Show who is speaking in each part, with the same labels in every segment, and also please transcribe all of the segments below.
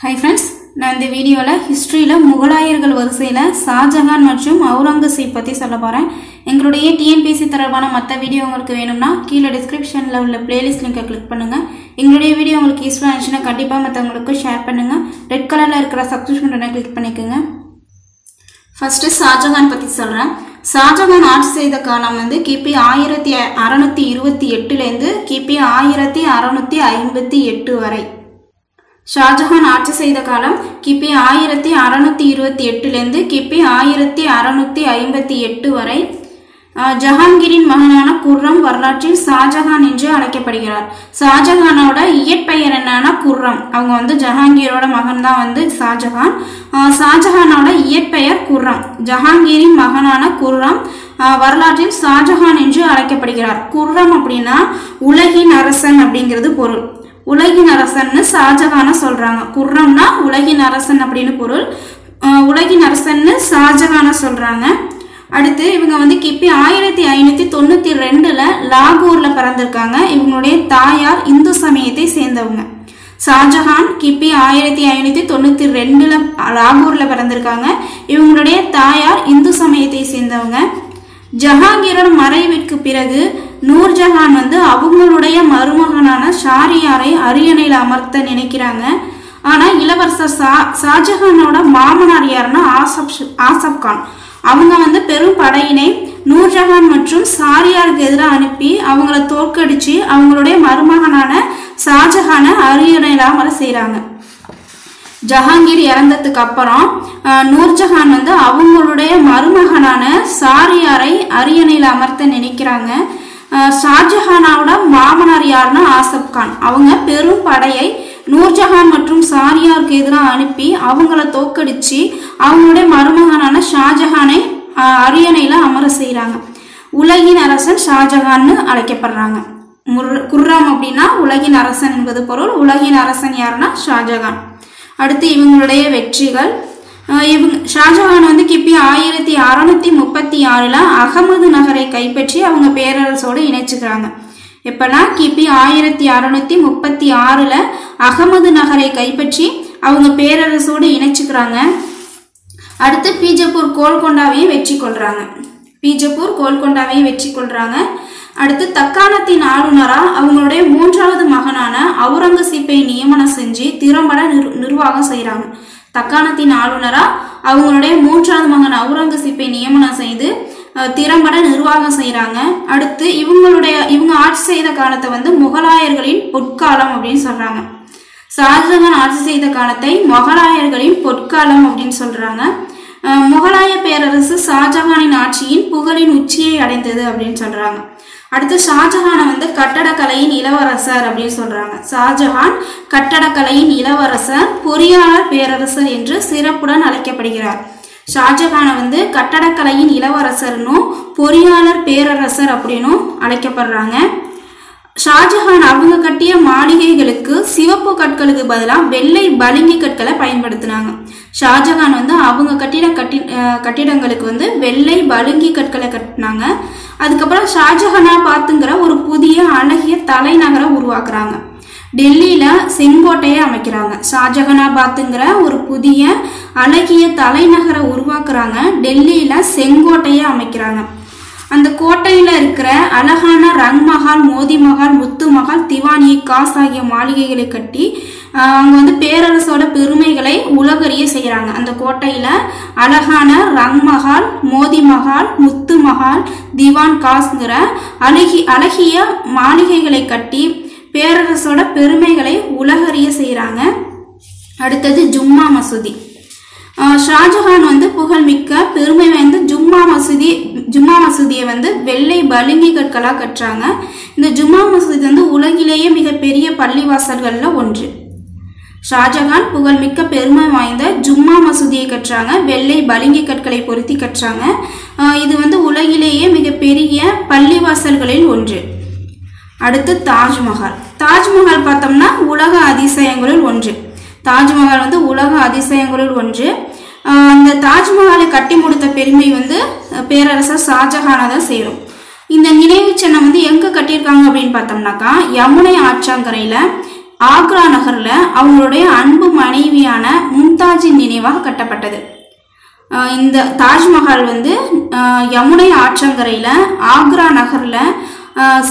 Speaker 1: Hi friends நான் இந்த வீடியோவில் ஹிஸ்ட்ரியில் முகலாயர்கள் வரிசையில் ஷாஜஹான் மற்றும் அவுரங்கசீப் பற்றி சொல்ல போகிறேன் எங்களுடைய டிஎன்பிசி தொடர்பான மற்ற வீடியோ உங்களுக்கு வேணும்னா கீழே டிஸ்கிரிப்ஷனில் உள்ள பிளேலிஸ்ட் லிங்கை கிளிக் பண்ணுங்கள் எங்களுடைய வீடியோ உங்களுக்கு யூஸ்ஃபுல்லாக இருந்துச்சுன்னா கண்டிப்பாக மற்றவங்களுக்கு ஷேர் பண்ணுங்கள் ரெட் கலரில் இருக்கிற சப்ஸ்கிரிப்ஷன் பட்டனை கிளிக் பண்ணிக்கோங்க. ஃபஸ்ட்டு ஷாஜகான் பற்றி சொல்கிறேன் ஷாஜகான் ஆட்சி செய்த காலம் வந்து கிபி ஆயிரத்தி அறநூற்றி இருபத்தி எட்டுலேருந்து கிபி ஆயிரத்தி அறநூற்றி ஐம்பத்தி எட்டு வரை. ஷாஜஹான் ஆட்சி செய்த காலம் கிபி ஆயிரத்தி அறநூற்றி இருபத்தி எட்டுலேருந்து கிபி ஆயிரத்தி அறநூற்றி ஐம்பத்தி எட்டு வரை ஜஹாங்கீரின் மகனான குர்ரம் வரலாற்றில் ஷாஜஹான் என்று அழைக்கப்படுகிறார். ஷாஜஹானோட இயற்பெயர் என்னன்னா குர்ரம். அவங்க வந்து ஜஹாங்கீரோட மகன் தான் வந்து ஷாஜஹான். ஷாஜஹானோட இயற்பெயர் குர்ரம். ஜஹாங்கீரின் மகனான குர்ரம் வரலாற்றில் ஷாஜஹான் என்று அழைக்கப்படுகிறார். குர்ரம் அப்படின்னா உலகின் அரசன் அப்படிங்கிறது பொருள். உலகின் அரசன்னு ஷாஜகான சொல்றாங்க. குர்ரம்னா உலகின் அரசன் அப்படின்னு பொருள். உலகின் அரசன்னு ஷாஜகான சொல்றாங்க. அடுத்து இவங்க வந்து கிபி ஆயிரத்தி ஐநூத்தி தொண்ணூத்தி ரெண்டுல லாகூர்ல பிறந்திருக்காங்க. இவங்களுடைய தாயார் இந்து சமயத்தை சேர்ந்தவங்க. ஷாஜஹான் கிபி ஆயிரத்தி ஐநூத்தி தொண்ணூத்தி ரெண்டுல லாகூர்ல பிறந்திருக்காங்க. இவங்களுடைய தாயார் இந்து சமயத்தை சேர்ந்தவங்க. ஜஹாங்கீரோட மறைவிற்கு பிறகு நூர்ஜஹான் வந்து அவங்களுடைய மருமகனான ஷாரியாரை அரியணையில் அமர்த்த நினைக்கிறாங்க. ஆனால் இளவரசர் ஷா ஷாஜஹானோட மாமனார் யாருன்னா ஆசப் ஆசப் கான். அவங்க வந்து பெரும் படையினை நூர்ஜஹான் மற்றும் சாரியாருக்கு எதிராக அனுப்பி அவங்கள தோற்கடிச்சு அவங்களுடைய மருமகனான ஷாஜஹானை அரியணையில் அமர செய்கிறாங்க ஜஹாங்கீர் இறந்ததுக்கு அப்புறம் நூர்ஜஹான் வந்து அவங்களுடைய மருமகனான சாரியாரை அரியணையில் அமர்த்த நினைக்கிறாங்க. ஷாஜஹானாவோட மாமனார் யாருன்னா ஆசப் கான். அவங்க பெரும் படையை நூர்ஜஹான் மற்றும் சாரியாருக்கு எதிராக அனுப்பி அவங்கள தோக்கடிச்சு அவங்களுடைய மருமகனான ஷாஜஹானை அரியணையில அரியணையில் அமர செய்கிறாங்க உலகின் அரசன் ஷாஜஹான்னு அழைக்கப்படுறாங்க. முர்- குர்ராம் அப்படின்னா உலகின் அரசன் என்பது பொருள். உலகின் அரசன் யாருன்னா ஷாஜஹான். அடுத்து இவங்களுடைய வெற்றிகள் இவங்க ஷாஜஹான் வந்து கிபி ஆயிரத்தி அறநூத்தி முப்பத்தி ஆறுல அகமது நகரை கைப்பற்றி அவங்க பேரரசோடு இணைச்சுக்கிறாங்க. எப்பனா கிபி ஆயிரத்தி அறநூத்தி முப்பத்தி ஆறுல அகமது நகரை கைப்பற்றி அவங்க பேரரசோடு இணைச்சுக்கிறாங்க. அடுத்து பீஜப்பூர் கோல்கொண்டாவையும் வெற்றி கொள்றாங்க பீஜப்பூர் கோல்கொண்டாவையும் வெற்றி கொள்றாங்க அடுத்து தக்காணத்தின் ஆளுநரா அவங்களுடைய மூன்றாவது மகனான அவுரங்கசீப்பை நியமனம் செஞ்சு திறம்பட நிர் நிர்வாகம் செய்கிறாங்க தக்காணத்தின் ஆளுநரா? அவங்களுடைய மூன்றாவது மகன் அவுரங்கசீப்பை நியமனம் செய்து திறம்பட நிர்வாகம் செய்கிறாங்க அடுத்து இவங்களுடைய இவங்க ஆட்சி செய்த காலத்தை வந்து முகலாயர்களின் பொற்காலம் அப்படின்னு சொல்றாங்க. ஷாஜஹான் ஆட்சி செய்த காலத்தை முகலாயர்களின் பொற்காலம் அப்படின்னு சொல்றாங்க. முகலாய பேரரசு ஷாஜகானின் ஆட்சியின் புகழின் உச்சியை அடைந்தது அப்படின்னு சொல்றாங்க. அடுத்து ஷாஜஹானை வந்து கட்டடக்கலையின் இளவரசர் அப்படின்னு சொல்றாங்க. ஷாஜஹான் கட்டடக்கலையின் இளவரசர் பொறியாளர் பேரரசர் என்று சிறப்புடன் அழைக்கப்படுகிறார். ஷாஜஹானை வந்து கட்டடக்கலையின் இளவரசர்னும் பொறியாளர் பேரரசர் அப்படின்னும் அழைக்கப்படுறாங்க. ஷாஜஹான் அவங்க கட்டிய மாளிகைகளுக்கு சிவப்பு கற்களுக்கு பதிலாக வெள்ளை பளிங்கு கற்களை பயன்படுத்தினாங்க. ஷாஜஹான் வந்து அவங்க கட்டிட கட்டி கட்டிடங்களுக்கு வந்து வெள்ளை பளிங்கி கற்களை கட்டினாங்க. அதுக்கப்புறம் ஷாஜஹானா பார்த்துங்கிற ஒரு புதிய அழகிய தலைநகரை உருவாக்குறாங்க. டெல்லியில செங்கோட்டையை அமைக்கிறாங்க. ஷாஜஹானாபாத்துங்கிற ஒரு புதிய அழகிய தலைநகரை உருவாக்குறாங்க. டெல்லியில செங்கோட்டையை அமைக்கிறாங்க. அந்த கோட்டையில இருக்கிற அழகான ரங் மகால் மோதி மகால் முத்து மகால் திவானி காஸ் ஆகிய மாளிகைகளை கட்டி அவங்க வந்து பேரரசோட பெருமைகளை உலகறிய செய்கிறாங்க அந்த கோட்டையில அழகான ரங் மஹால் மோதி மஹால் முத்து மஹால் திவான் காஸ்ங்கிற அழகி அழகிய மாளிகைகளை கட்டி பேரரசோட பெருமைகளை உலகறிய செய்கிறாங்க அடுத்தது ஜும்மா மசூதி. ஷாஜஹான் வந்து புகழ்மிக்க பெருமை வாய்ந்த ஜும்மா மசூதி ஜும்மா மசூதியை வந்து வெள்ளை பளிங்கி கற்களாக கட்டுறாங்க இந்த ஜும்மா மசூதி வந்து உலகிலேயே மிகப்பெரிய பள்ளிவாசல்களில் ஒன்று. ஷாஜஹான் புகழ்மிக்க பெருமை வாய்ந்த ஜும்மா மசூதியை கட்டுறாங்க வெள்ளை பளிங்கி கற்களை பொருத்தி கட்டுறாங்க இது வந்து உலகிலேயே மிகப்பெரிய பள்ளிவாசல்களில் ஒன்று. அடுத்து தாஜ்மஹால். தாஜ்மஹால் பார்த்தோம்னா உலக அதிசயங்களில் ஒன்று. தாஜ்மஹால் வந்து உலக அதிசயங்களில் ஒன்று. அந்த தாஜ்மஹாலை கட்டி முடித்த பெருமை வந்து பேரரசர் ஷாஜஹானா தான் சேரும். இந்த நினைவு சின்னம் வந்து எங்க கட்டியிருக்காங்க அப்படின்னு பார்த்தோம்னாக்கா யமுனை ஆற்றாங்கரையில் ஆக்ரா நகர்ல அவங்களுடைய அன்பு மனைவியான மும்தாஜின் நினைவாக கட்டப்பட்டது. இந்த தாஜ்மஹால் வந்து யமுனை ஆற்றங்கரையில ஆக்ரா நகர்ல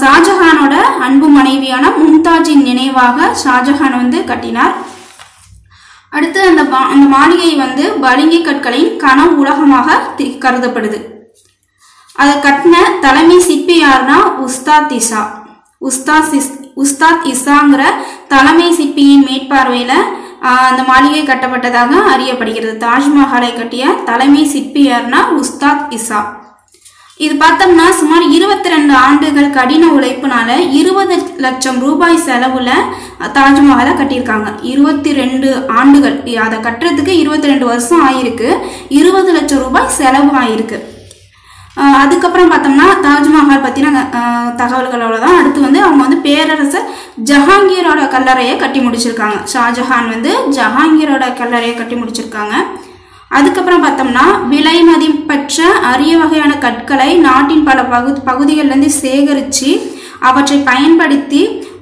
Speaker 1: ஷாஜஹானோட அன்பு மனைவியான மும்தாஜின் நினைவாக ஷாஜஹான் வந்து கட்டினார். அடுத்து அந்த பா- அந்த மாளிகை வந்து பளிங்கை கற்களின் கனவு உலகமாக தி- கருதப்படுது. அதை கட்டின தலைமை சிற்பி யாருன்னா உஸ்தாத் இசா. உஸ்தாத் இஸ் உஸ்தாத் இசாங்கிற தலைமை சிற்பியின் மேற்பார்வையில் அந்த மாளிகை கட்டப்பட்டதாக அறியப்படுகிறது. தாஜ்மஹாலை கட்டிய தலைமை சிற்பி யாருன்னா உஸ்தாத் இசா. இது பார்த்தோம்னா சுமார் இருபத்தி ரெண்டு ஆண்டுகள் கடின உழைப்புனால இருபது லட்சம் ரூபாய் செலவுல தாஜ்மஹாலை கட்டியிருக்காங்க. இருபத்தி ரெண்டு ஆண்டுகள். அதை கட்டுறதுக்கு இருபத்தி ரெண்டு வருஷம் ஆயிருக்கு. இருபது லட்சம் ரூபாய் செலவு ஆயிருக்கு. அதுக்கப்புறம் பார்த்தோம்னா தாஜ்மஹால் பற்றின தகவல்களோட தான் அடுத்து வந்து அவங்க வந்து பேரரசர் ஜஹாங்கீரோட கல்லறையை கட்டி முடிச்சிருக்காங்க. ஷாஜஹான் வந்து ஜஹாங்கீரோட கல்லறையை கட்டி முடிச்சிருக்காங்க. அதுக்கப்புறம் பார்த்தோம்னா விலை மதிப்பற்ற அரிய வகையான கற்களை நாட்டின் பல பகு பகுதிகளிலிருந்து சேகரித்து அவற்றை பயன்படுத்தி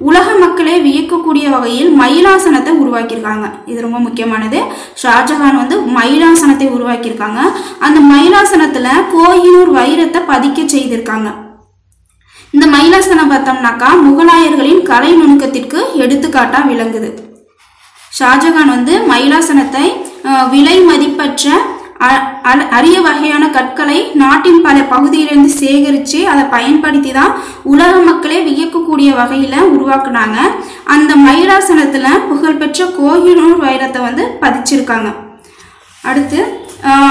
Speaker 1: உலக மக்களை வியக்கக்கூடிய வகையில் மயிலாசனத்தை உருவாக்கியிருக்காங்க. இது ரொம்ப முக்கியமானது. ஷாஜஹான் வந்து மயிலாசனத்தை உருவாக்கியிருக்காங்க. அந்த மயிலாசனத்தில் கோயிலூர் வைரத்தை பதிக்க செய்திருக்காங்க. இந்த மயிலாசனம் பார்த்தோம்னாக்கா முகலாயர்களின் கலை நுணுக்கத்திற்கு எடுத்துக்காட்டாக விளங்குது. ஷாஜஹான் வந்து மயிலாசனத்தை விலை மதிப்பற்ற அ- அரிய வகையான கற்களை நாட்டின் பல பகுதியிலிருந்து சேகரித்து அதை பயன்படுத்தி தான் உலக மக்களே வியக்கக்கூடிய வகையில் உருவாக்குனாங்க. அந்த மயிலாசனத்தில் புகழ்பெற்ற கோஹினூர் வைரத்தை வந்து பதிச்சிருக்காங்க. அடுத்து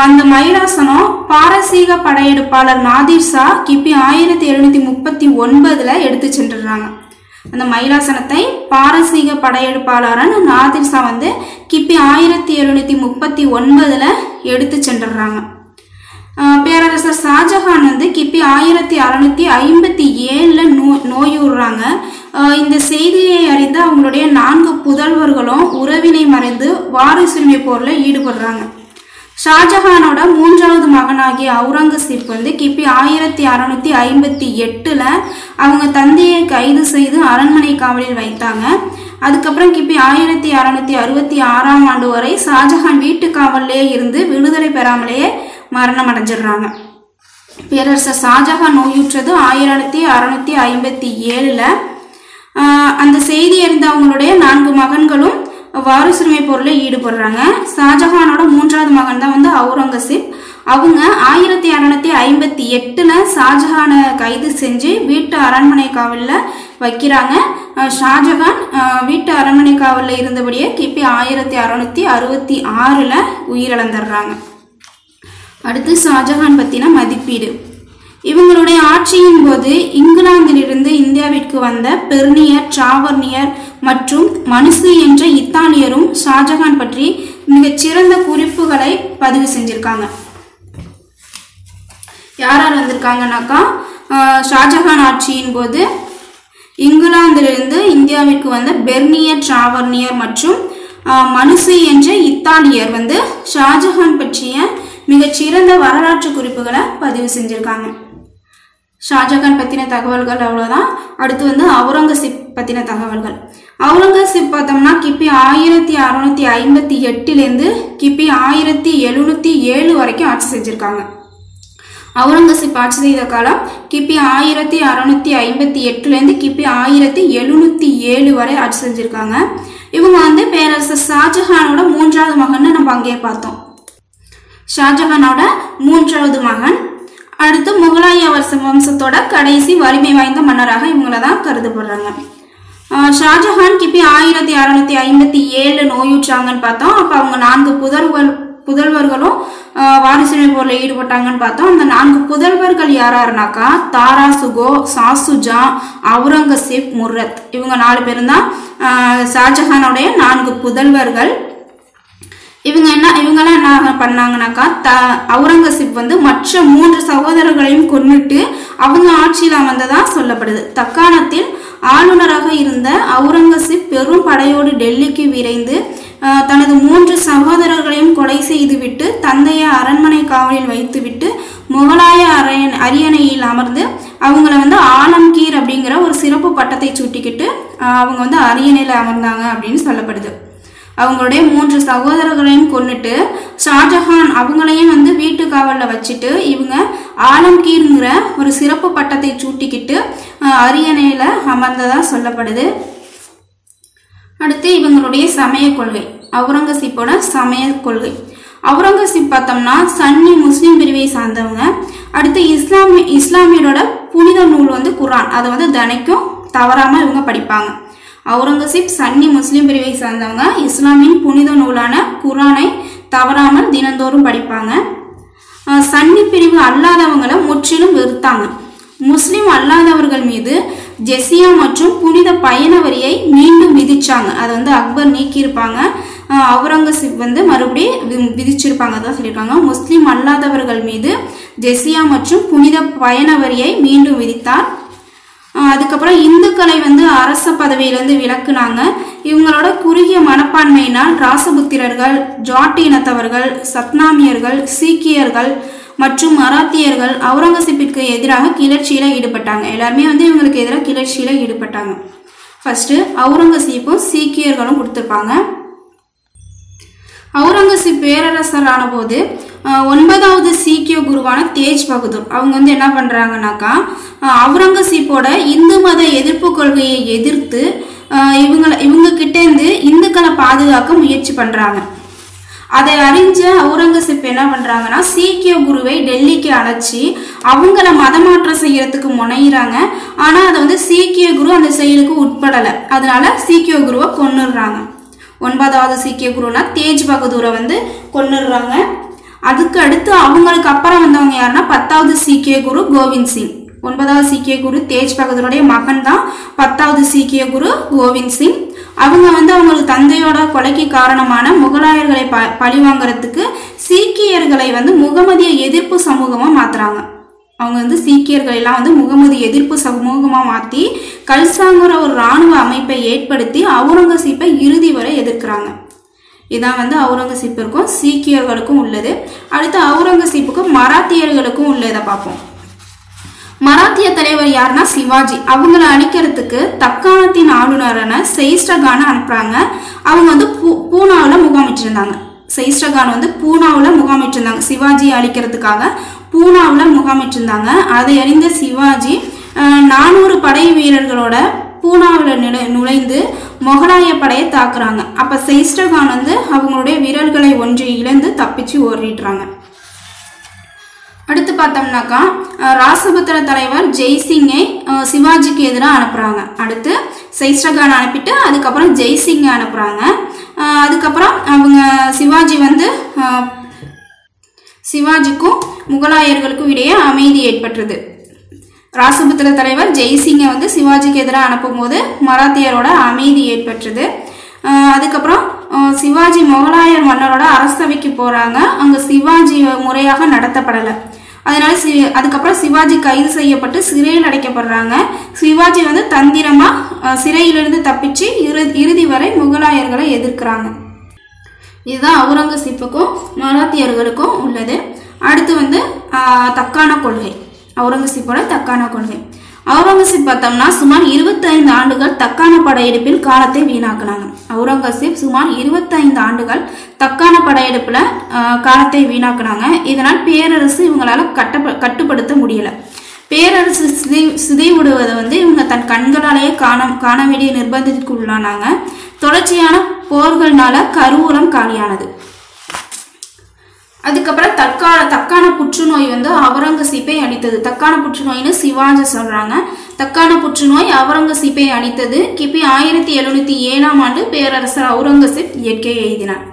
Speaker 1: அந்த மயிலாசனம் பாரசீக படையெடுப்பாளர் நாதிர் ஷா கிபி ஆயிரத்தி எழுநூற்றி முப்பத்தி ஒன்பதில் எடுத்து சென்றுடுறாங்க அந்த மயிலாசனத்தை பாரசீக படையெடுப்பாளரான நாதிர்ஷா வந்து கிபி ஆயிரத்தி எழுநூத்தி முப்பத்தி ஒன்பதுல எடுத்து சென்றுடுறாங்க பேரரசர் ஷாஜஹான் வந்து கிபி ஆயிரத்தி அறுநூத்தி ஐம்பத்தி ஏழுல நோ நோயுறாங்க இந்த செய்தியை அறிந்து அவங்களுடைய நான்கு புதல்வர்களும் உறவினை மறைந்து வாரிசுரிமை போர்ல ஈடுபடுறாங்க. ஷாஜஹானோட மூன்றாவது ஆகிய அவுரங்கசீப் வந்து கிபி ஆயிரத்தி அறுநூத்தி ஐம்பத்தி எட்டுல அவங்க தந்தையை கைது செய்து அரண்மனை காவலில் வைத்தாங்க. அதுக்கப்புறம் கிபி ஆயிரத்தி அறுநூத்தி அறுபத்தி ஆறாம் ஆண்டு வரை ஷாஜஹான் வீட்டு காவல்லே இருந்து விடுதலை பெறாமலேயே மரணம் அடைஞ்சிடுறாங்க. பேரரசர் ஷாஜஹான் நோயுற்றது ஆயிரத்தி அறநூத்தி ஐம்பத்தி ஏழுல. ஆஹ் அந்த செய்தி அறிந்த அவங்களுடைய நான்கு மகன்களும் வாரிசுரிமை பொருளில் ஈடுபடுறாங்க. ஷாஜஹானோட மூன்றாவது மகன் தான் வந்து அவுரங்கசீப். அவங்க ஆயிரத்தி அறுநூத்தி ஐம்பத்தி எட்டுல ஷாஜஹானை கைது செஞ்சு வீட்டு அரண்மனை காவலில் வைக்கிறாங்க ஷாஜஹான் வீட்டு அரண்மனை காவலில் இருந்தபடியே கிபி ஆயிரத்தி அறுநூத்தி அறுபத்தி ஆறில் உயிரிழந்துடுறாங்க. அடுத்து ஷாஜஹான் பற்றின மதிப்பீடு. இவங்களுடைய ஆட்சியின் போது இங்கிலாந்திலிருந்து இந்தியாவிற்கு வந்த பெர்னியர் டிராவர்னியர் மற்றும் மனுசு என்ற இத்தாலியரும் ஷாஜஹான் பற்றி மிகச்சிறந்த குறிப்புகளை பதிவு செஞ்சிருக்காங்க. யார் யார் வந்திருக்காங்கனாக்கா ஷாஜஹான் ஆட்சியின் போது இங்கிலாந்திலிருந்து இந்தியாவிற்கு வந்த பெர்னியர் டிராவர்னியர் மற்றும் மனுசி என்ற இத்தாலியர் வந்து ஷாஜஹான் பற்றிய மிகச்சிறந்த வரலாற்று குறிப்புகளை பதிவு செஞ்சுருக்காங்க. ஷாஜகான் பற்றின தகவல்கள் அவ்வளோதான் அடுத்து வந்து அவுரங்கசீப் பற்றின தகவல்கள். அவுரங்கசீப் பார்த்தோம்னா கிபி ஆயிரத்தி அறுநூத்தி ஐம்பத்தி எட்டுலேருந்து கிபி ஆயிரத்தி எழுநூற்றி ஏழு வரைக்கும் ஆட்சி செஞ்சுருக்காங்க. அவுரங்கசீப் ஆட்சி செய்த காலம் கிபி ஆயிரத்தி அறுநூத்தி ஐம்பத்தி எட்டுலேருந்து கிபி ஆயிரத்தி எழுநூத்தி ஏழு வரை ஆட்சி செஞ்சுருக்காங்க. இவங்க வந்து பேரரசர் ஷாஜஹானோட மூன்றாவது மகன் நம்ம அங்கேயே பார்த்தோம். ஷாஜஹானோட மூன்றாவது மகன். அடுத்து முகலாய வம்ச வம்சத்தோட கடைசி வலிமை வாய்ந்த மன்னராக இவங்கள தான் கருதப்படுறாங்க. ஷாஜஹான் கிபி ஆயிரத்தி அறுநூத்தி ஐம்பத்தி ஏழு நோயுற்றாங்கன்னு பார்த்தோம். அப்போ அவங்க நான்கு புதர்கள் புதல்வர்களும் வாரிசுரிமை போரில் ஈடுபட்டாங்கன்னு பார்த்தோம். அந்த நான்கு புதல்வர்கள் யாராருனாக்கா? தாரா சுகோ சாசுஜா அவுரங்கசீப் முர்ரத். இவங்க நாலு பேரும் தான் ஷாஜஹானுடைய நான்கு புதல்வர்கள். இவங்க என்ன இவங்கெல்லாம் என்ன பண்ணாங்கனாக்கா த அவுரங்கசீப் வந்து மற்ற மூன்று சகோதரர்களையும் கொன்னுட்டு அவங்க ஆட்சியில் அமர்ந்ததா சொல்லப்படுது. தக்காணத்தில் ஆளுநராக இருந்த அவுரங்கசீப் பெரும் படையோடு டெல்லிக்கு விரைந்து தனது மூன்று சகோதரர்களையும் கொலை செய்துவிட்டு தந்தையை அரண்மனை காவலில் வைத்துவிட்டு முகலாய அரையன் அரியணையில் அமர்ந்து அவங்கள வந்து ஆலம்கீர் அப்படிங்கிற ஒரு சிறப்பு பட்டத்தை சூட்டிக்கிட்டு அவங்க வந்து அரியணையில் அமர்ந்தாங்க அப்படின்னு சொல்லப்படுது. அவங்களுடைய மூன்று சகோதரர்களையும் கொன்னுட்டு ஷாஜஹான் அவங்களையும் வந்து வீட்டு காவலில் வச்சுட்டு இவங்க ஆலம்கீருங்கிற ஒரு சிறப்பு பட்டத்தை சூட்டிக்கிட்டு அரியணையில் அமர்ந்ததாக சொல்லப்படுது. அடுத்து இவங்களுடைய சமய கொள்கை. அவுரங்கசீப்போட சமய கொள்கை. அவுரங்கசீப் பார்த்தோம்னா சன்னி முஸ்லீம் பிரிவை சார்ந்தவங்க. அடுத்து இஸ்லாமிய இஸ்லாமியரோட புனித நூல் வந்து குரான் அதை வந்து தினைக்கும் தவறாம இவங்க படிப்பாங்க. அவுரங்கசீப் சன்னி முஸ்லீம் பிரிவை சார்ந்தவங்க. இஸ்லாமின் புனித நூலான குரானை தவறாமல் தினந்தோறும் படிப்பாங்க. சன்னி பிரிவு அல்லாதவங்களை முற்றிலும் வெறுத்தாங்க. முஸ்லீம் அல்லாதவர்கள் மீது ஜெசியா மற்றும் புனித பயண வரியை மீண்டும் விதிச்சாங்க. அதை வந்து அக்பர் நீக்கியிருப்பாங்க. அவுரங்கசீப் வந்து மறுபடியும் வி- விதிச்சிருப்பாங்க தான் சொல்லியிருக்காங்க. முஸ்லீம் அல்லாதவர்கள் மீது ஜெசியா மற்றும் புனித பயண வரியை மீண்டும் விதித்தார். அதுக்கப்புறம் இந்துக்களை வந்து அரச பதவியிலிருந்து விலக்குனாங்க. இவங்களோட குறுகிய மனப்பான்மையினால் ராசபுத்திரர்கள் ஜாட் இனத்தவர்கள் சத்னாமியர்கள் சீக்கியர்கள் மற்றும் மராத்தியர்கள் அவுரங்கசீப்பிற்கு எதிராக கிளர்ச்சியில ஈடுபட்டாங்க. எல்லாருமே வந்து இவங்களுக்கு எதிராக கிளர்ச்சியில ஈடுபட்டாங்க. ஃபஸ்ட்டு அவுரங்கசீப்பும் சீக்கியர்களும் கொடுத்துருப்பாங்க. அவுரங்கசீப் பேரரசரான போது ஒன்பதாவது சீக்கிய குருவான தேஜ் பகதூர். அவங்க வந்து என்ன பண்ணுறாங்கனாக்கா அவுரங்கசீப்போட இந்து மத எதிர்ப்பு கொள்கையை எதிர்த்து இவங்களை இவங்க கிட்டேருந்து இந்துக்களை பாதுகாக்க முயற்சி பண்ணுறாங்க அதை அறிஞ்ச அவுரங்கசீப் என்ன பண்றாங்கன்னா சீக்கிய குருவை டெல்லிக்கு அழைச்சி அவங்கள மதமாற்றம் செய்யறதுக்கு முனையிறாங்க. ஆனா அதை வந்து சீக்கிய குரு அந்த செயலுக்கு உட்படலை. அதனால சீக்கிய குருவை கொன்னுடுறாங்க. ஒன்பதாவது சீக்கிய குருனா தேஜ் பகதூரை வந்து கொன்னுடுறாங்க. அதுக்கு அடுத்து அவங்களுக்கு அப்புறம் வந்தவங்க யாருன்னா பத்தாவது சீக்கிய குரு கோவிந்த் சிங். ஒன்பதாவது சீக்கிய குரு தேஜ் பகதூருடைய மகன் தான் பத்தாவது சீக்கிய குரு கோவிந்த் சிங். அவங்க வந்து அவங்களுக்கு தந்தையோட கொலைக்கு காரணமான முகலாயர்களை ப பழி வாங்குறதுக்கு சீக்கியர்களை வந்து முகமதிய எதிர்ப்பு சமூகமாக மாத்துறாங்க. அவங்க வந்து சீக்கியர்களெல்லாம் வந்து முகமது எதிர்ப்பு சமூகமாக மாற்றி கல்சாங்கிற ஒரு ராணுவ அமைப்பை ஏற்படுத்தி அவுரங்கசீப்பை இறுதி வரை எதிர்க்கிறாங்க. இதான் வந்து அவுரங்கசீப்பிற்கும் சீக்கியர்களுக்கும் உள்ளது. அடுத்து அவுரங்கசீப்புக்கும் மராத்தியர்களுக்கும் உள்ளதை பார்ப்போம். மராத்திய தலைவர் யாருன்னா சிவாஜி. அவங்கள அழிக்கிறதுக்கு தக்காணத்தின் ஆளுநரான செயிஸ்டகானை அனுப்புறாங்க. அவங்க வந்து பூ பூனாவில் முகாமிட்டிருந்தாங்க. செயிஸ்டகான் வந்து பூனாவில் முகாமிட்டிருந்தாங்க. சிவாஜியை அழிக்கிறதுக்காக பூனாவில் முகாமிட்டிருந்தாங்க. அதை அறிந்த சிவாஜி நானூறு படை வீரர்களோட பூனாவில் நுழை நுழைந்து மொகலாய படையை தாக்குறாங்க. அப்போ செயிஸ்டகான் வந்து அவங்களுடைய வீரர்களை ஒன்று இழந்து தப்பிச்சு ஓடிடுறாங்க அடுத்து பார்த்தோம்னாக்கா ராசபுத்திர தலைவர் ஜெய்சிங்கை சிவாஜிக்கு எதிராக அனுப்புகிறாங்க அடுத்து சைஸ்டகான் அனுப்பிட்டு அதுக்கப்புறம் ஜெய்சிங்கை அனுப்புகிறாங்க அதுக்கப்புறம் அவங்க சிவாஜி வந்து சிவாஜிக்கும் முகலாயர்களுக்கும் இடையே அமைதி ஏற்பட்டுறது ராசபுத்திர தலைவர் ஜெய்சிங்கை வந்து சிவாஜிக்கு எதிராக அனுப்பும்போது மராத்தியரோட அமைதி ஏற்பட்டுறது அதுக்கப்புறம் சிவாஜி முகலாயர் மன்னரோட அரசவைக்கு போகிறாங்க அங்கே சிவாஜி முறையாக நடத்தப்படலை. அதனால சி அதுக்கப்புறம் சிவாஜி கைது செய்யப்பட்டு சிறையில் அடைக்கப்படுறாங்க. சிவாஜி வந்து தந்திரமா சிறையிலிருந்து தப்பிச்சு இறு இறுதி வரை முகலாயர்களை எதிர்க்கிறாங்க. இதுதான் அவுரங்கசீப்புக்கும் மராத்தியர்களுக்கும் உள்ளது. அடுத்து வந்து தக்கான கொள்கை. அவுரங்கசீப்போட தக்கான கொள்கை. அவுரங்கசீப் பார்த்தோம்னா சுமார் 25 ஆண்டுகள் தக்கான படையெடுப்பில் காலத்தை வீணாக்குனாங்க. அவுரங்கசீப் சுமார் 25 ஆண்டுகள் தக்கான படையெடுப்பில் காலத்தை வீணாக்குனாங்க. இதனால் பேரரசு இவங்களால கட்ட கட்டுப்படுத்த முடியல. பேரரசு சிதை சிதைவிடுவதை வந்து இவங்க தன் கண்களாலேயே காண காண வேண்டிய நிர்பந்தத்திற்கு உள்ளானாங்க தொடர்ச்சியான போர்கள்னால கருவூலம் காலியானது. அதுக்கப்புறம் தற்கா தக்கான புற்றுநோய் வந்து அவுரங்கசீப்பை அளித்தது தக்கான புற்றுநோய்னு சிவாஜி சொல்றாங்க. தக்கான புற்றுநோய் அவுரங்கசீப்பை அளித்தது கிபி ஆயிரத்தி எழுநூத்தி ஏழாம் ஆண்டு பேரரசர் அவுரங்கசீப் இயற்கை எழுதினார்.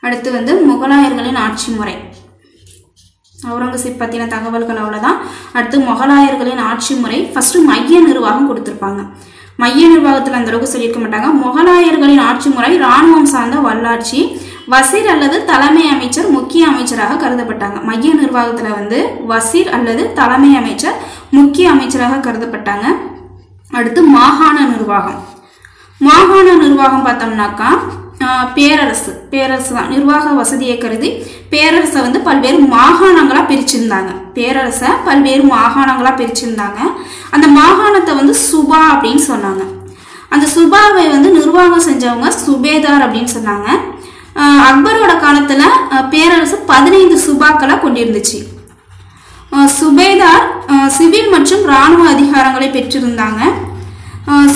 Speaker 1: அடுத்து வந்து முகலாயர்களின் ஆட்சி முறை. அவுரங்கசீப் பற்றின தகவல்கள் அவ்வளோதான் அடுத்து முகலாயர்களின் ஆட்சி முறை ஃபர்ஸ்ட் மைய நிர்வாகம் கொடுத்துருப்பாங்க. மைய நிர்வாகத்தில் அந்த அளவுக்கு சொல்லியிருக்க மாட்டாங்க. முகலாயர்களின் ஆட்சி முறை இராணுவம் சார்ந்த வல்லாட்சி வசீர் அல்லது தலைமை அமைச்சர் முக்கிய அமைச்சராக கருதப்பட்டாங்க. மைய நிர்வாகத்தில் வந்து வசீர் அல்லது தலைமை அமைச்சர் முக்கிய அமைச்சராக கருதப்பட்டாங்க. அடுத்து மாகாண நிர்வாகம். மாகாண நிர்வாகம் பார்த்தோம்னாக்கா பேரரசு பேரரசு தான். நிர்வாக வசதியை கருதி பேரரசை வந்து பல்வேறு மாகாணங்களா பிரிச்சிருந்தாங்க. பேரரசை பல்வேறு மாகாணங்களா பிரிச்சிருந்தாங்க. அந்த மாகாணத்தை வந்து சுபா அப்படின்னு சொன்னாங்க. அந்த சுபாவை வந்து நிர்வாகம் செஞ்சவங்க சுபேதார் அப்படின்னு சொன்னாங்க. அக்பரோட காலத்துல பேரரசு பதினைந்து சுபாக்களை கொண்டிருந்துச்சு. சுபேதார் சிவில் மற்றும் இராணுவ அதிகாரங்களை பெற்றிருந்தாங்க.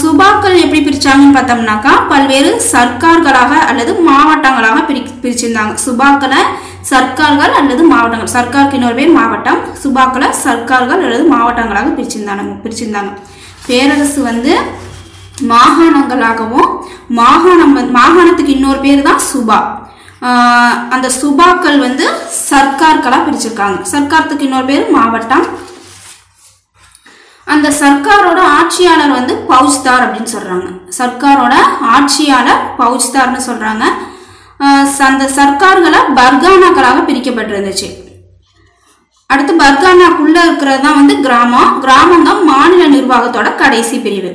Speaker 1: சுபாக்கள் எப்படி பிரிச்சாங்கன்னு பார்த்தோம்னாக்கா பல்வேறு சர்க்கார்களாக அல்லது மாவட்டங்களாக பிரி பிரிச்சிருந்தாங்க. சுபாக்களை சர்க்கார்கள் அல்லது மாவட்டங்கள் சர்க்காருக்கு இன்னொரு பேர் மாவட்டம் சுபாக்களை சர்க்கார்கள் அல்லது மாவட்டங்களாக பிரிச்சிருந்தாங்க பிரிச்சிருந்தாங்க. பேரரசு வந்து மாகாணங்களாகவும் மாகாணம் மாகாணத்துக்கு இன்னொரு பேர் தான் சுபா. அந்த சுபாக்கள் வந்து சர்க்கார்களாக பிரிச்சிருக்காங்க. சர்க்காரத்துக்கு இன்னொரு பேர் மாவட்டம். அந்த சர்க்காரோட ஆட்சியாளர் வந்து பௌஜ்தார் அப்படின்னு சொல்றாங்க. சர்க்காரோட ஆட்சியாளர் பௌஜ்தார்னு சொல்றாங்க. அந்த சர்க்கார்களை பர்கானாக்களாக பிரிக்கப்பட்டிருந்துச்சு. அடுத்து பர்கானாக்குள்ள இருக்கிறது தான் வந்து கிராமம். கிராமம் தான் மாநில நிர்வாகத்தோட கடைசி பிரிவு.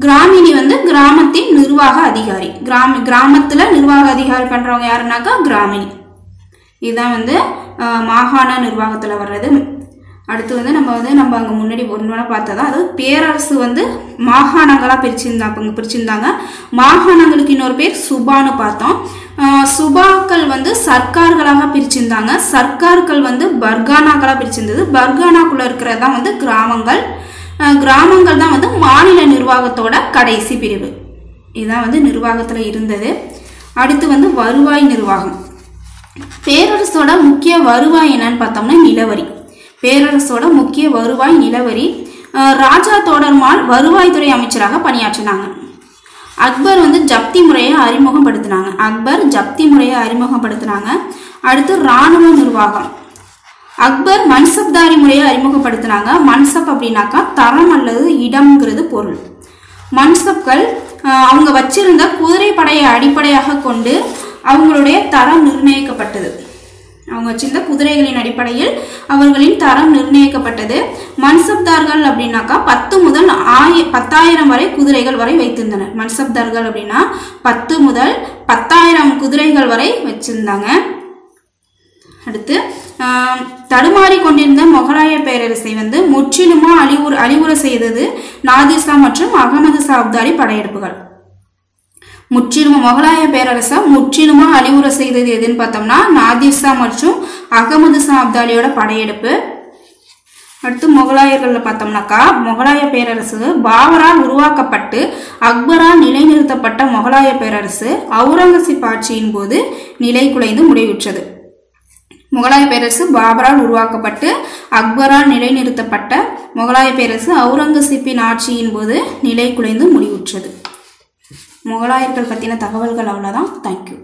Speaker 1: கிராமினி வந்து கிராமத்தின் நிர்வாக அதிகாரி. கிராம கிராமத்துல நிர்வாக அதிகாரி பண்றவங்க யாருன்னாக்கா கிராமினி இதுதான் வந்து மாகாண நிர்வாகத்துல வர்றது. அடுத்து வந்து நம்ம வந்து நம்ம அங்கே முன்னாடி ஒன்று பார்த்ததா அதாவது பேரரசு வந்து மாகாணங்களாக பிரிச்சிருந்தாங்க அங்கே பிரிச்சிருந்தாங்க. மாகாணங்களுக்கு இன்னொரு பேர் சுபான்னு பார்த்தோம். சுபாக்கள் வந்து சர்க்கார்களாக பிரிச்சிருந்தாங்க. சர்க்கார்கள் வந்து பர்கானாக்களாக பிரிச்சிருந்தது. பர்கானாக்குள்ளே இருக்கிறது தான் வந்து கிராமங்கள். கிராமங்கள் தான் வந்து மாநில நிர்வாகத்தோட கடைசி பிரிவு. இதுதான் வந்து நிர்வாகத்தில் இருந்தது. அடுத்து வந்து வருவாய் நிர்வாகம். பேரரசோட முக்கிய வருவாய் என்னன்னு பார்த்தோம்னா நிலவரி. பேரரசோட முக்கிய வருவாய் நிலவரி ராஜா தோடர்மால் வருவாய்த்துறை அமைச்சராக பணியாற்றினாங்க. அக்பர் வந்து ஜப்தி முறையை அறிமுகப்படுத்தினாங்க. அக்பர் ஜப்தி முறையை அறிமுகப்படுத்தினாங்க. அடுத்து இராணுவ நிர்வாகம். அக்பர் மன்சப்தாரி முறையை அறிமுகப்படுத்தினாங்க. மன்சப் அப்படின்னாக்கா தரம் அல்லது இடம்ங்கிறது பொருள். மன்சப்கள் அவங்க வச்சிருந்த குதிரை படையை அடிப்படையாக கொண்டு அவங்களுடைய தரம் நிர்ணயிக்கப்பட்டது. அவங்க வச்சிருந்த குதிரைகளின் அடிப்படையில் அவர்களின் தரம் நிர்ணயிக்கப்பட்டது. மன்சப்தார்கள் அப்படின்னாக்கா பத்து முதல் ஆய பத்தாயிரம் வரை குதிரைகள் வரை வைத்திருந்தனர். மன்சப்தார்கள் அப்படின்னா பத்து முதல் பத்தாயிரம் குதிரைகள் வரை வச்சிருந்தாங்க. அடுத்து தடுமாறி கொண்டிருந்த மொகலாய பேரரசை வந்து முற்றிலுமா அழிவுற அழிவுற செய்தது நாதிர்ஷா மற்றும் அகமது சாப்தாரி அப்தாலி படையெடுப்புகள். முற்றிலுமா மொகலாய பேரரசை முற்றிலுமா அழிவுற செய்தது எதுன்னு பார்த்தோம்னா நாதிர்ஷா மற்றும் அகமது ஷா அப்தாலியோட படையெடுப்பு. அடுத்து முகலாயர்களில் பார்த்தோம்னாக்கா முகலாய பேரரசு பாபரால் உருவாக்கப்பட்டு அக்பரால் நிலைநிறுத்தப்பட்ட முகலாய பேரரசு அவுரங்கசீப் ஆட்சியின் போது நிலை குலைந்து முடிவுற்றது. முகலாய பேரரசு பாபரால் உருவாக்கப்பட்டு அக்பரால் நிலைநிறுத்தப்பட்ட முகலாய பேரரசு அவுரங்கசீப்பின் ஆட்சியின் போது நிலை குலைந்து முடிவுற்றது. முகலாயர்கள் பற்றின தகவல்கள் அவ்வளோதான் தேங்க்யூ